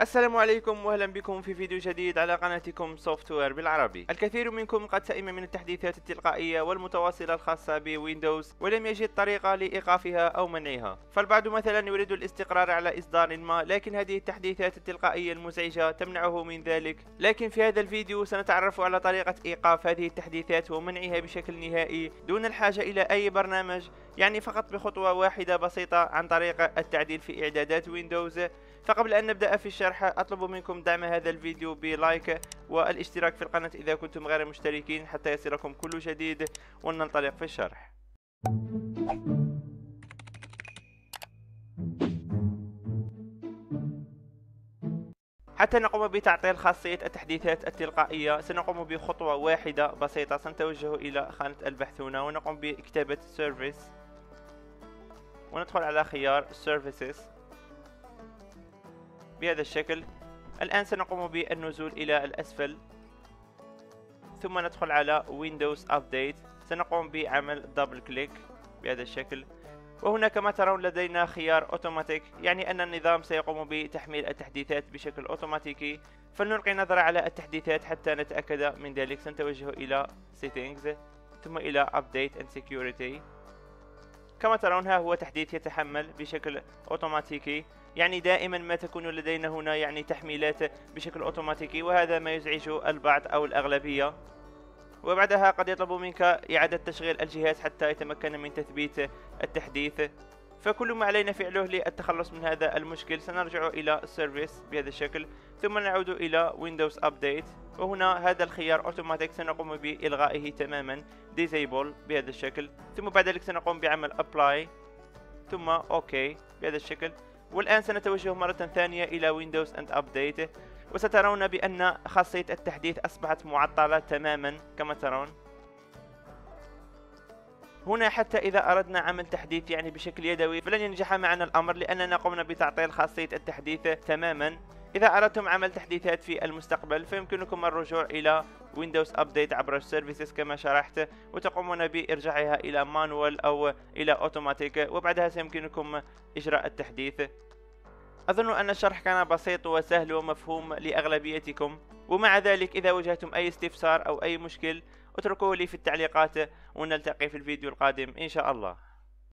السلام عليكم واهلا بكم في فيديو جديد على قناتكم سوفت وير بالعربي. الكثير منكم قد سئم من التحديثات التلقائية والمتواصلة الخاصة بويندوز ولم يجد طريقة لإيقافها أو منعها. فالبعض مثلا يريد الاستقرار على إصدار ما لكن هذه التحديثات التلقائية المزعجة تمنعه من ذلك. لكن في هذا الفيديو سنتعرف على طريقة إيقاف هذه التحديثات ومنعها بشكل نهائي دون الحاجة إلى أي برنامج يعني فقط بخطوة واحدة بسيطة عن طريق التعديل في إعدادات ويندوز. فقبل أن نبدأ في الشرح أطلب منكم دعم هذا الفيديو بلايك والاشتراك في القناة إذا كنتم غير مشتركين حتى يصلكم كل جديد وننطلق في الشرح. حتى نقوم بتعطيل خاصية التحديثات التلقائية سنقوم بخطوة واحدة بسيطة سنتوجه إلى خانة البحث هنا ونقوم بكتابة Service. وندخل على خيار Services. بهذا الشكل. الآن سنقوم بالنزول إلى الأسفل. ثم ندخل على Windows Update. سنقوم بعمل double click بهذا الشكل. وهنا كما ترون لدينا خيار اوتوماتيك يعني أن النظام سيقوم بتحميل التحديثات بشكل اوتوماتيكي فلنلقي نظرة على التحديثات حتى نتأكد من ذلك. سنتوجه إلى settings ثم إلى update and security. كما ترون ها هو تحديث يتحمل بشكل أوتوماتيكي. يعني دائما ما تكون لدينا هنا يعني تحميلات بشكل أوتوماتيكي وهذا ما يزعج البعض أو الأغلبية. وبعدها قد يطلب منك إعادة تشغيل الجهاز حتى يتمكن من تثبيت التحديث. فكل ما علينا فعله للتخلص من هذا المشكل سنرجع إلى ال services بهذا الشكل ثم نعود إلى Windows Update. وهنا هذا الخيار اوتوماتيك سنقوم بإلغائه تماما Disable بهذا الشكل ثم بعد ذلك سنقوم بعمل Apply ثم OK بهذا الشكل. والآن سنتوجه مرة ثانية إلى Windows and Update. وسترون بأن خاصية التحديث أصبحت معطلة تماما كما ترون. هنا حتى إذا أردنا عمل تحديث يعني بشكل يدوي فلن ينجح معنا الأمر لأننا قمنا بتعطيل خاصية التحديث تماما. إذا أردتم عمل تحديثات في المستقبل فيمكنكم الرجوع إلى Windows Update عبر ال services كما شرحت وتقومون بإرجاعها إلى manual أو إلى أوتوماتيك وبعدها سيمكنكم إجراء التحديث. أظن أن الشرح كان بسيط وسهل ومفهوم لأغلبيتكم ومع ذلك إذا واجهتم أي استفسار أو أي مشكل اتركوه لي في التعليقات ونلتقي في الفيديو القادم إن شاء الله.